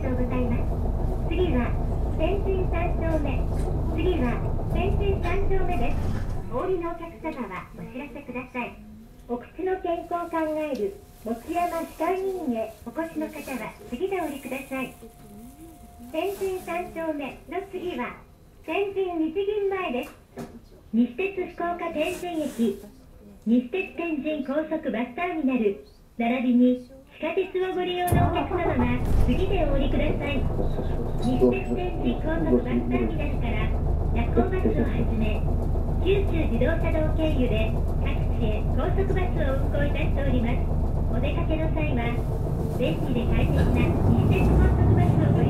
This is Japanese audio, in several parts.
がとうございます。次は天神三丁目。次は天神三丁目です。お降りのお客様はお知らせください。お口の健康を考える持山歯科医院へお越しの方は次でお降りください。天神三丁目の次は天神日銀前です。西鉄福岡天神駅、西鉄天神高速バスターミナル、並びに地下鉄をご利用のお客様は次でお降りください。西鉄ます。天神高速バスター。ミナルから夜行バスをはじめ九州自動車道経由で各地へ高速バスを運行いたしておりますお出かけの際は便利で快適な西鉄高速バスをご利用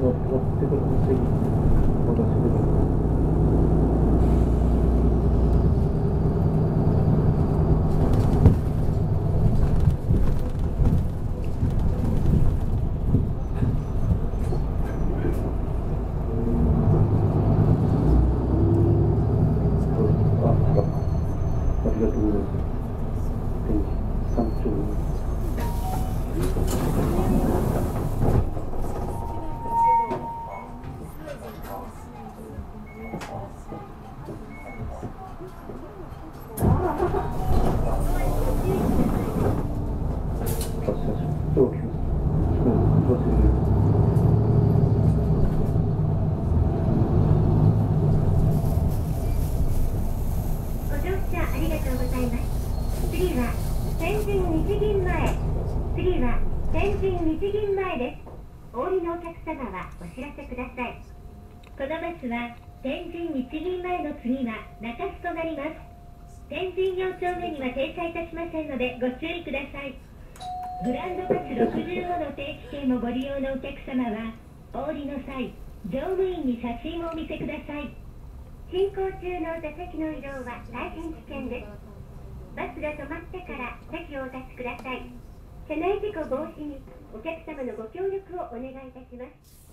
we'll, we'll 行中の座席の移動は大変危険です。バスが止まってから席をお立ちください。車内事故防止にお客様のご協力をお願いいたします。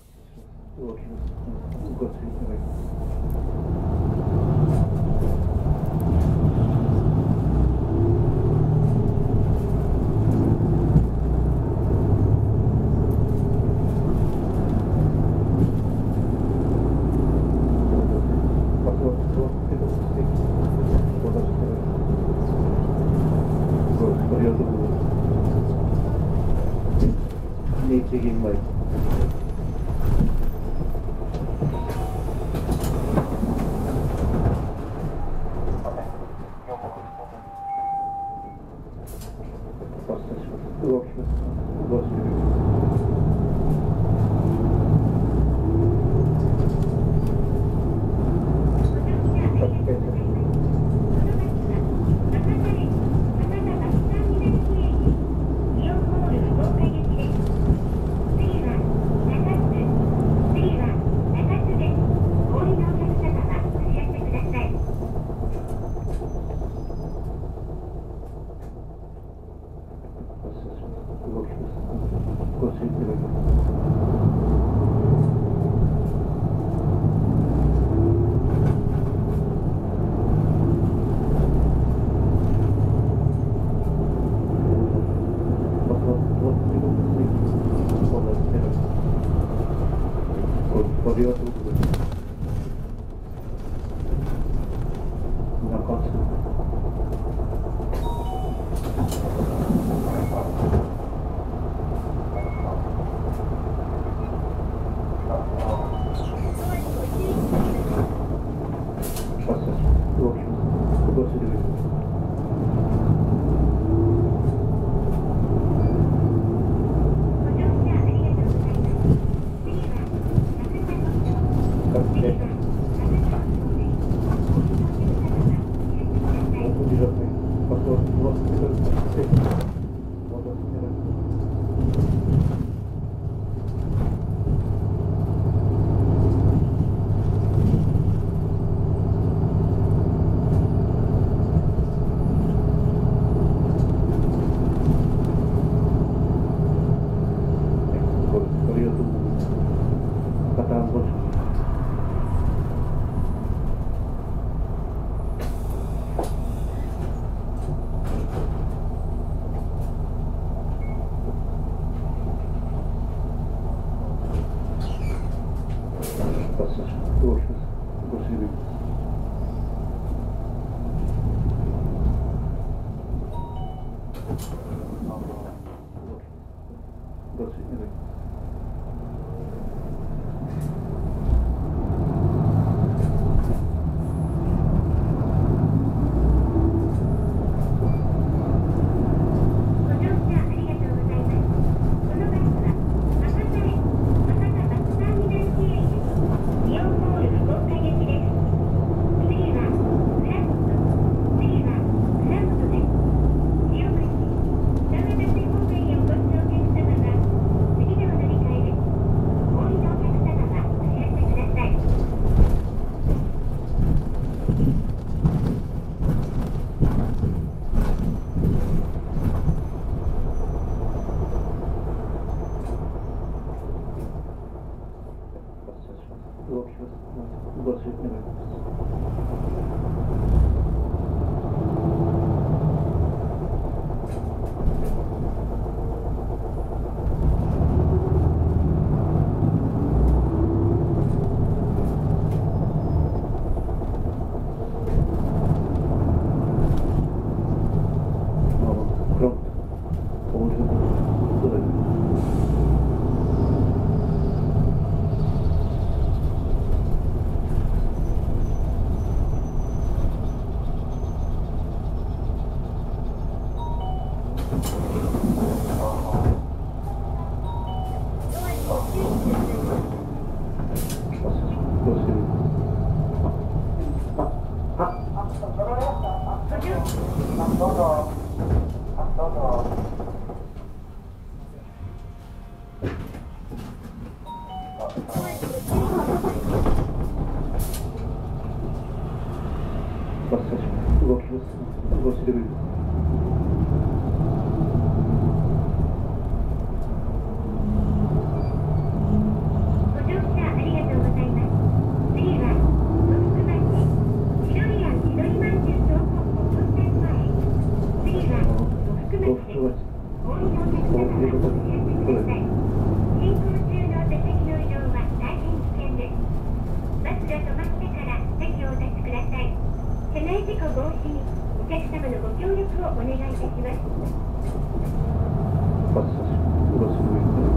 事故防止にお客様のご協力をお願いいたします。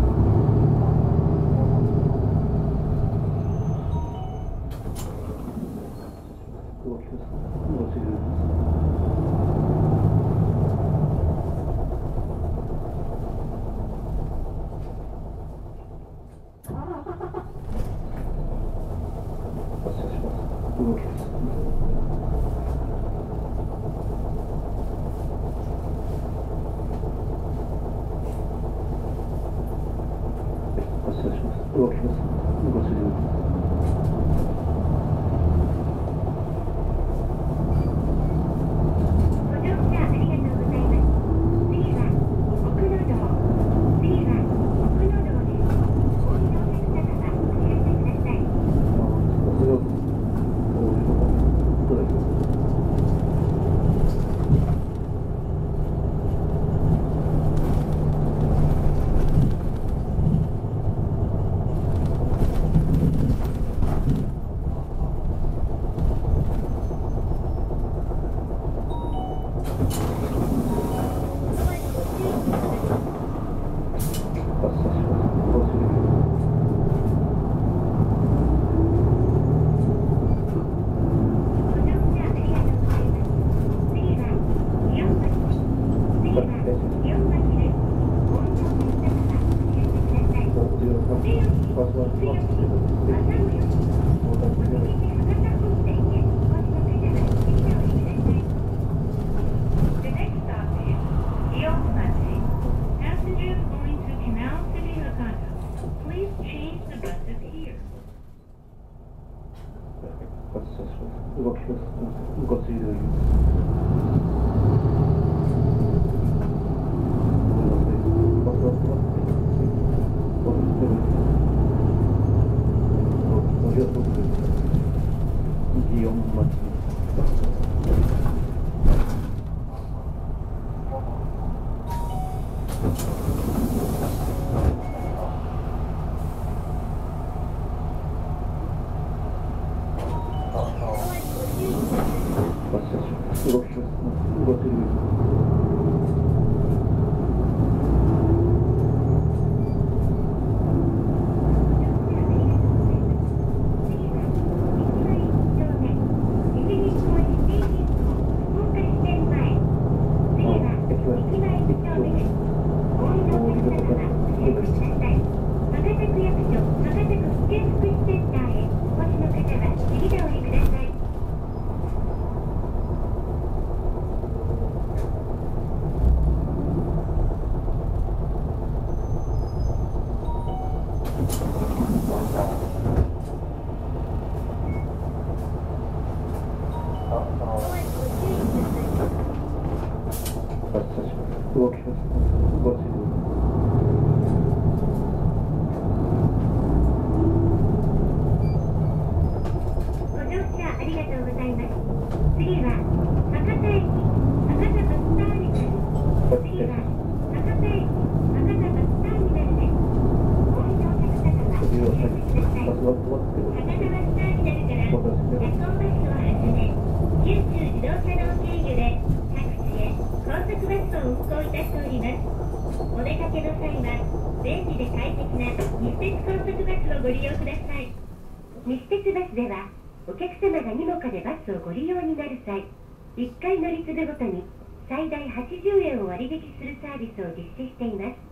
スを実施しています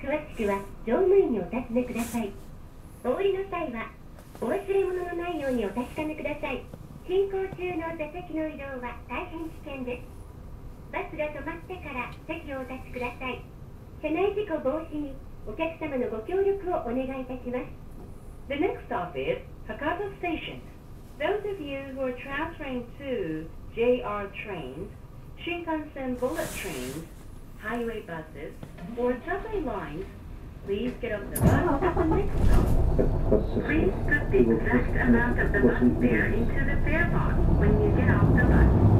詳しくは乗務員にお尋ねくださいお降りの際はお忘れ物のないようにお確かめください進行中の座席の移動は大変危険ですバスが止まってから席をお立ちください車内事故防止にお客様のご協力をお願いいたします The next stop is Hakata Station Those of you who are traveling to JR trains, Shinkansen bullet trains highway buses, or subway lines, please get off the bus at the next stop. Please put the exact amount of the bus fare into the fare box when you get off the bus.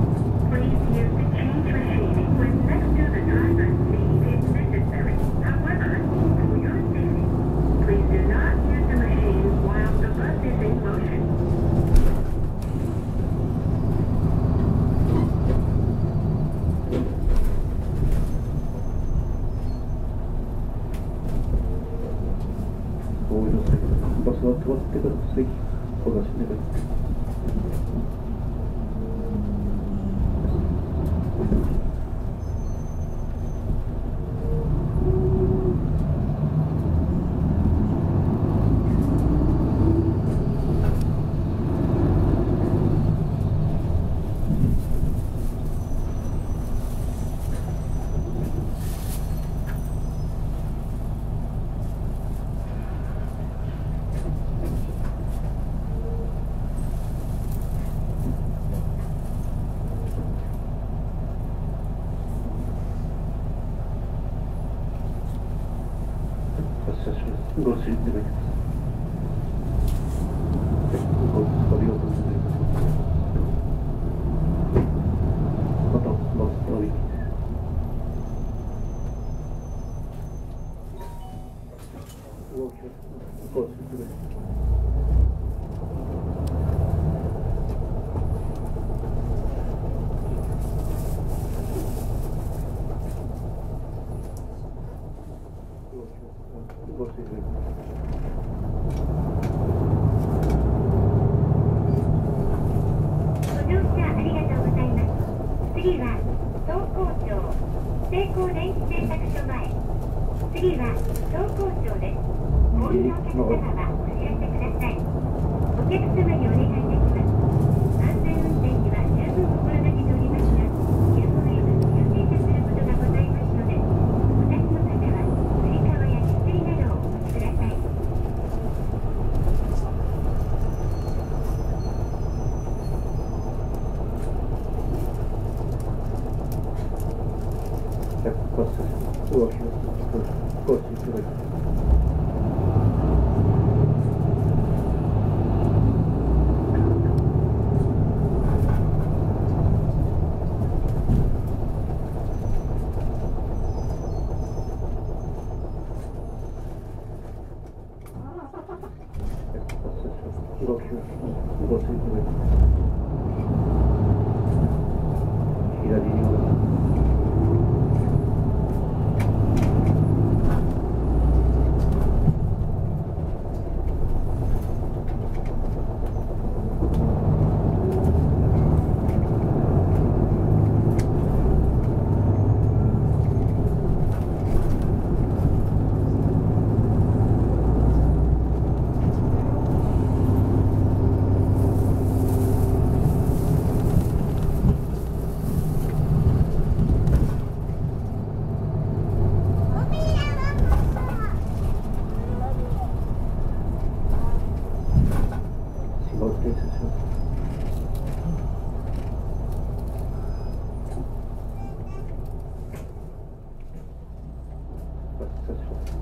ます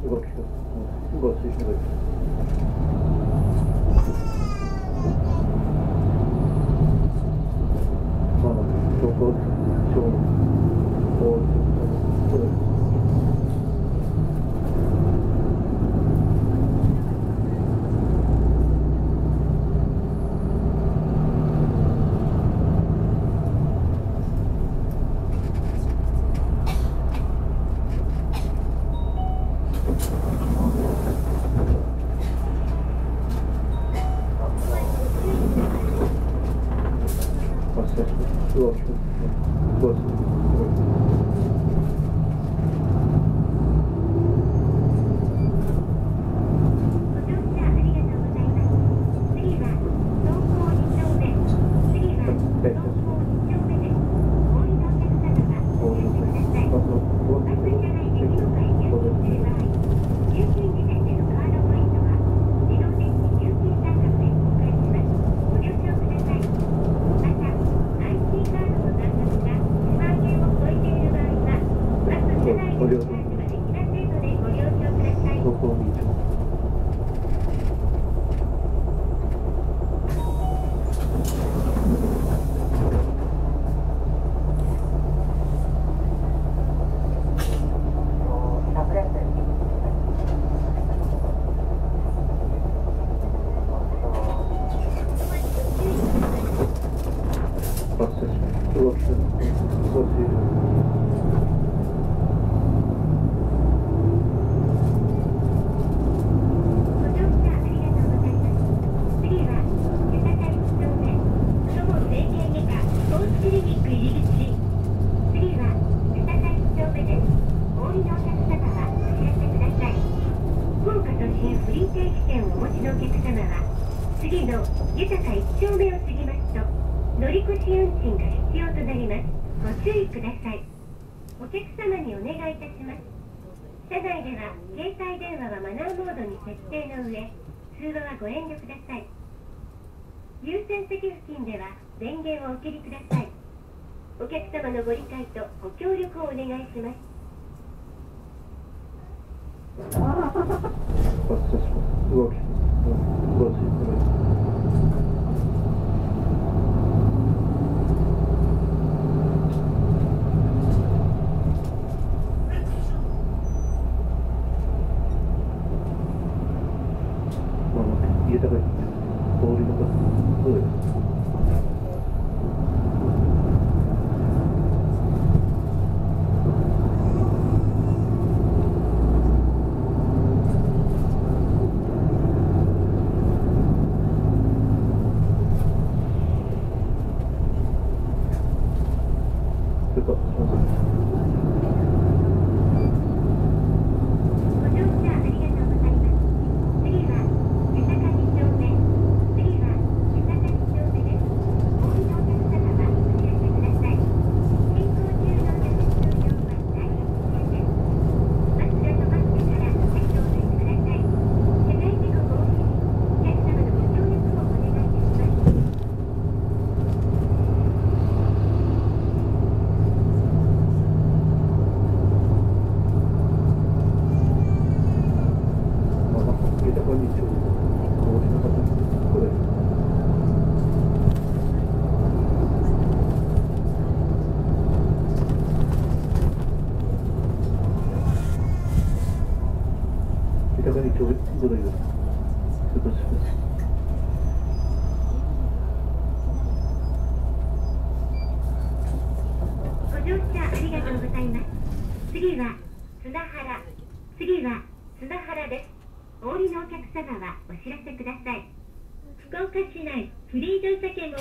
車し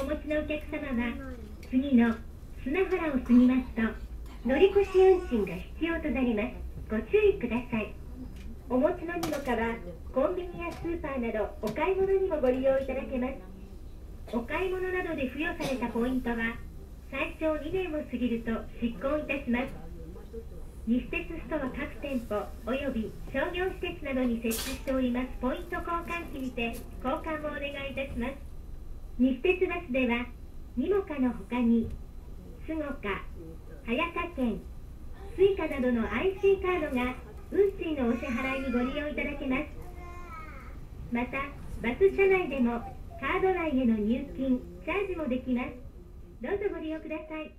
持ちのお客様は次の砂原を過ぎますと乗り越し運賃が必要となります。ご注意ください。お持ちのにもかはコンビニやスーパーなどお買い物にもご利用いただけます。お買い物などで付与されたポイントは最長2年を過ぎると執行いたします西鉄ストア各店舗および商業施設などに設置しておりますポイント交換機にて交換をお願いいたします西鉄バスでは nimoca の他に SUGOCA はやかけん Suica などの IC カードが運賃のお支払いにご利用いただけます。またバス車内でもカード内への入金チャージもできます。どうぞご利用ください。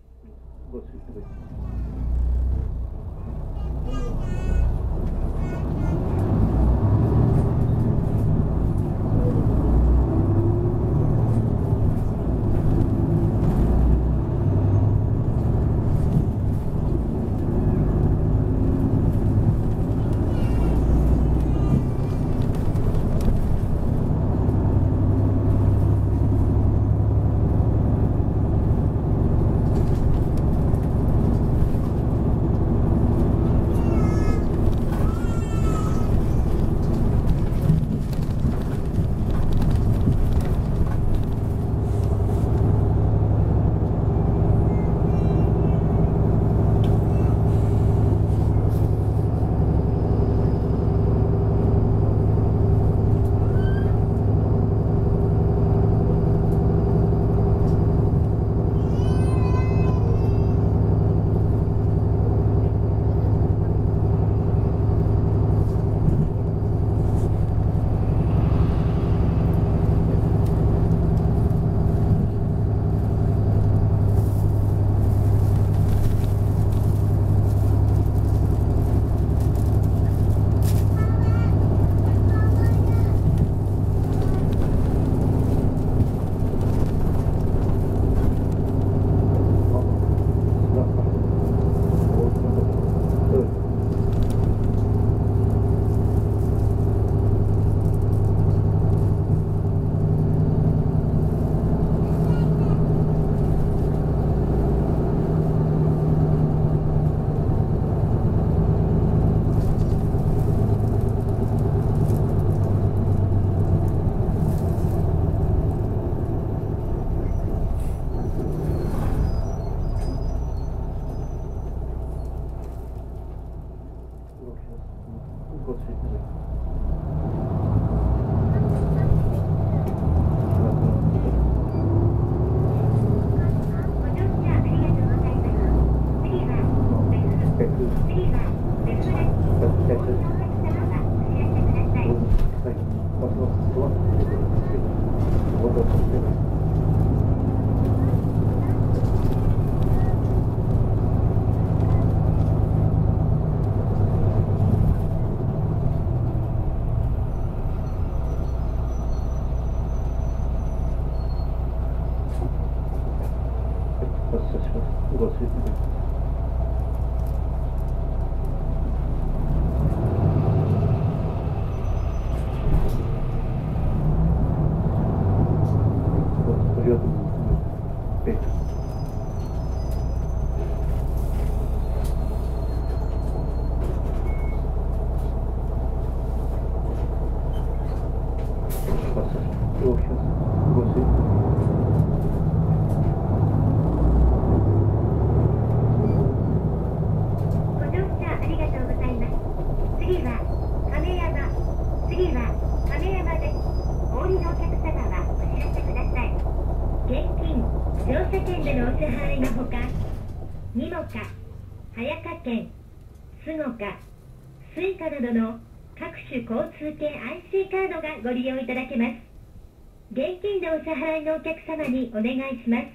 のお客様にお願いします。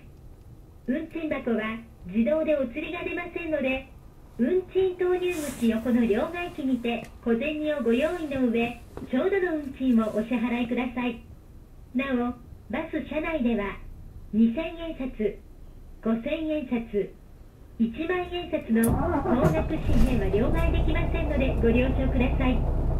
運賃箱は自動でお釣りが出ませんので運賃投入口横の両替機にて小銭をご用意の上ちょうどの運賃をお支払いください。なおバス車内では2000円札5000円札1万円札の高額紙幣は両替できませんのでご了承ください。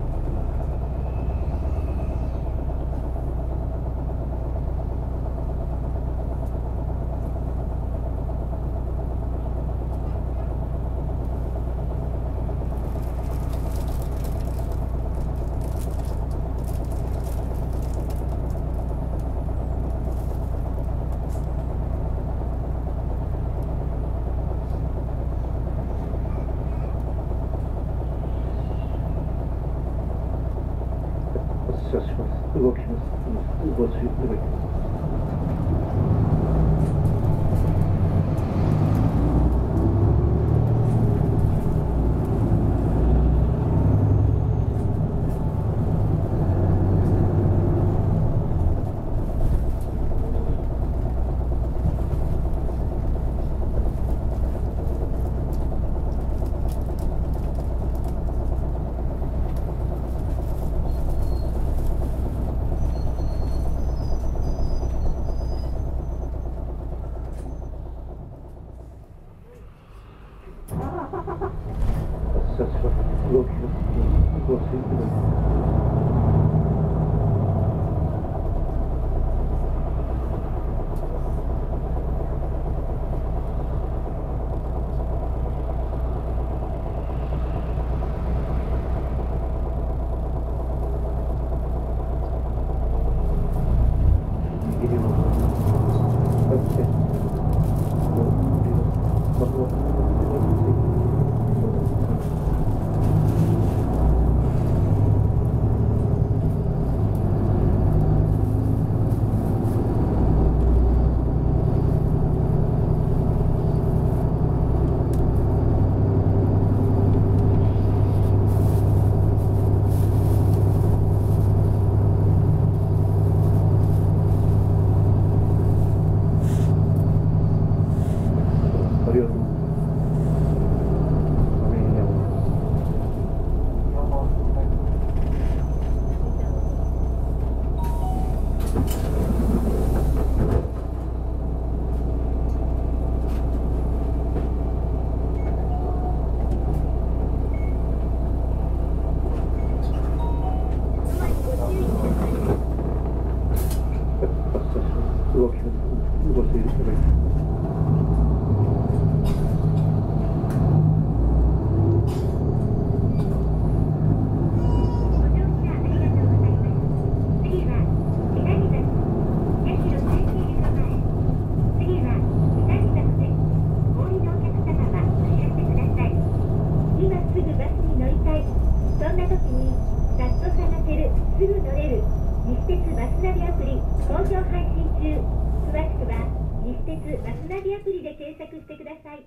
別ナシナビアプリで検索してください。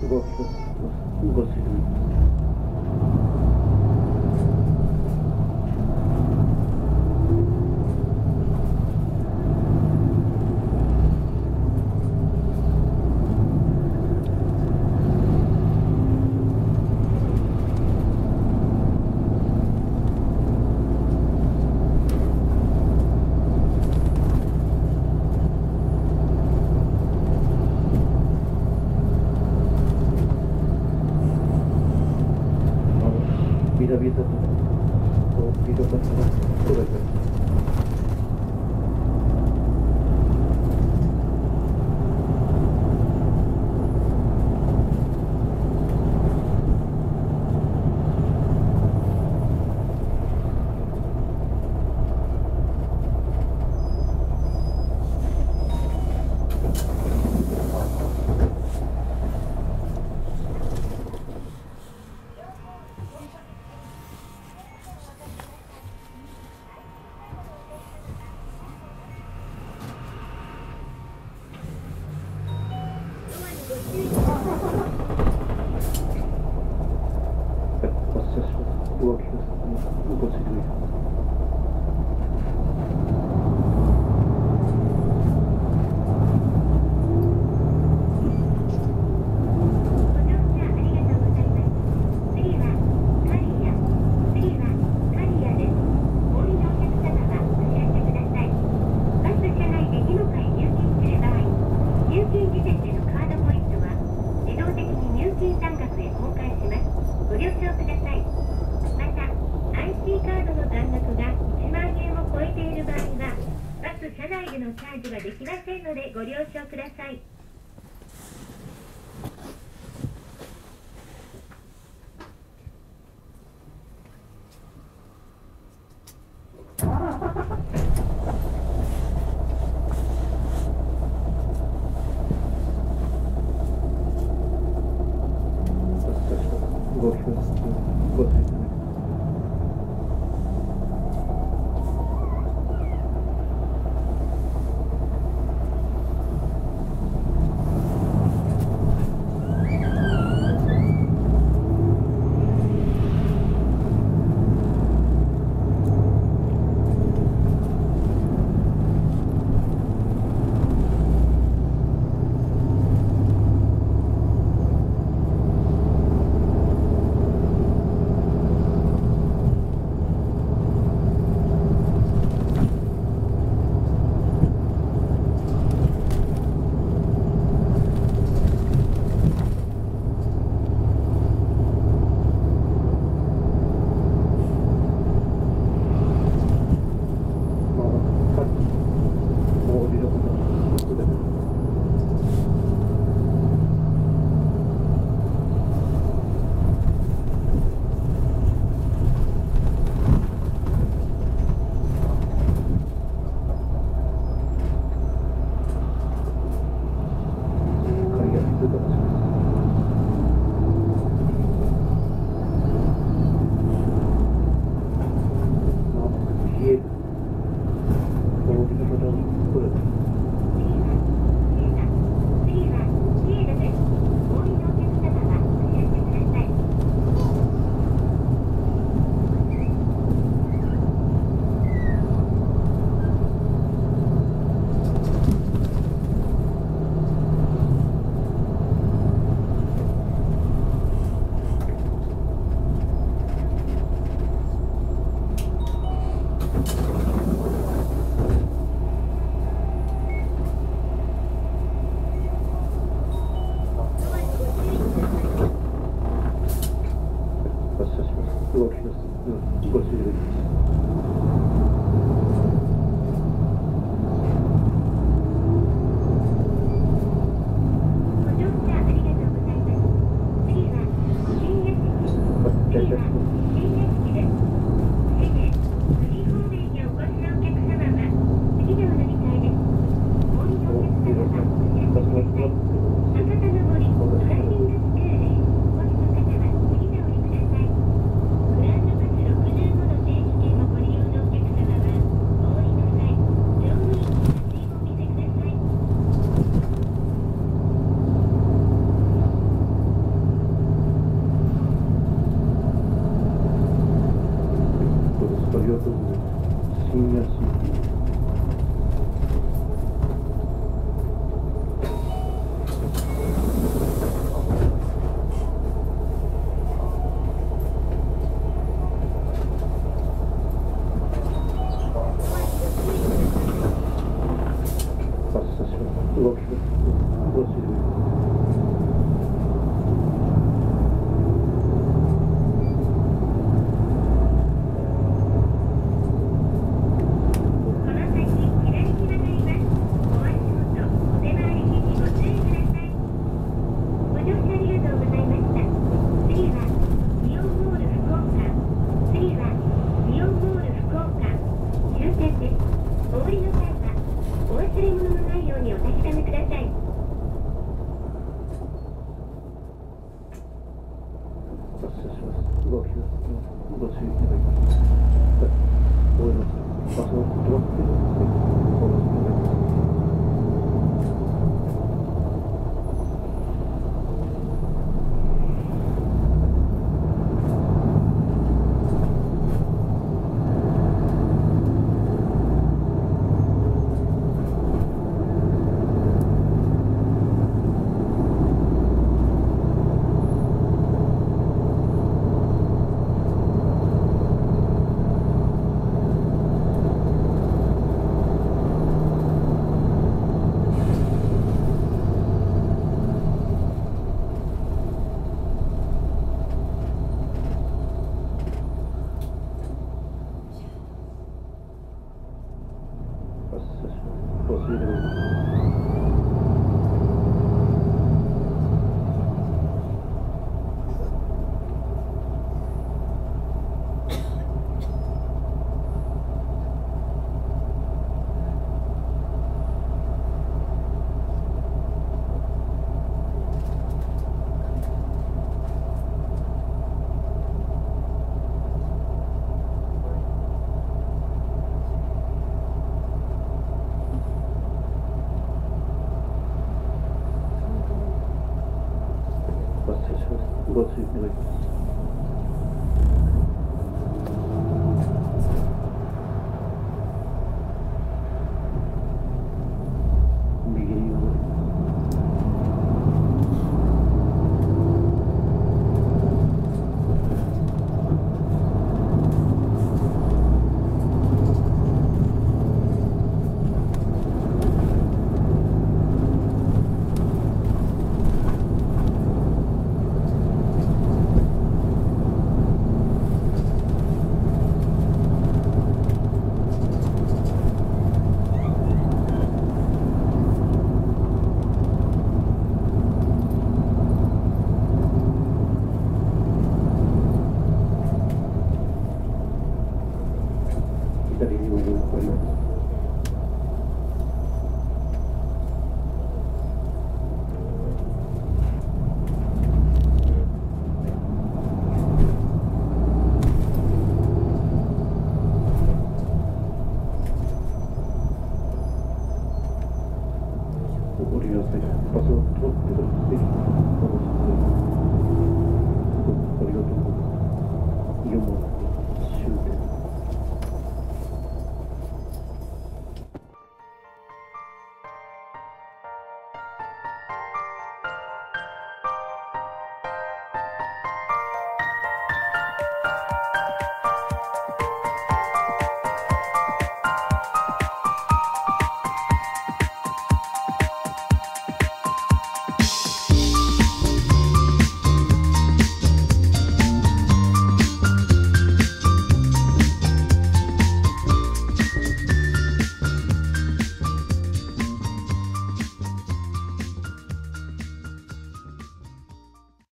動動動し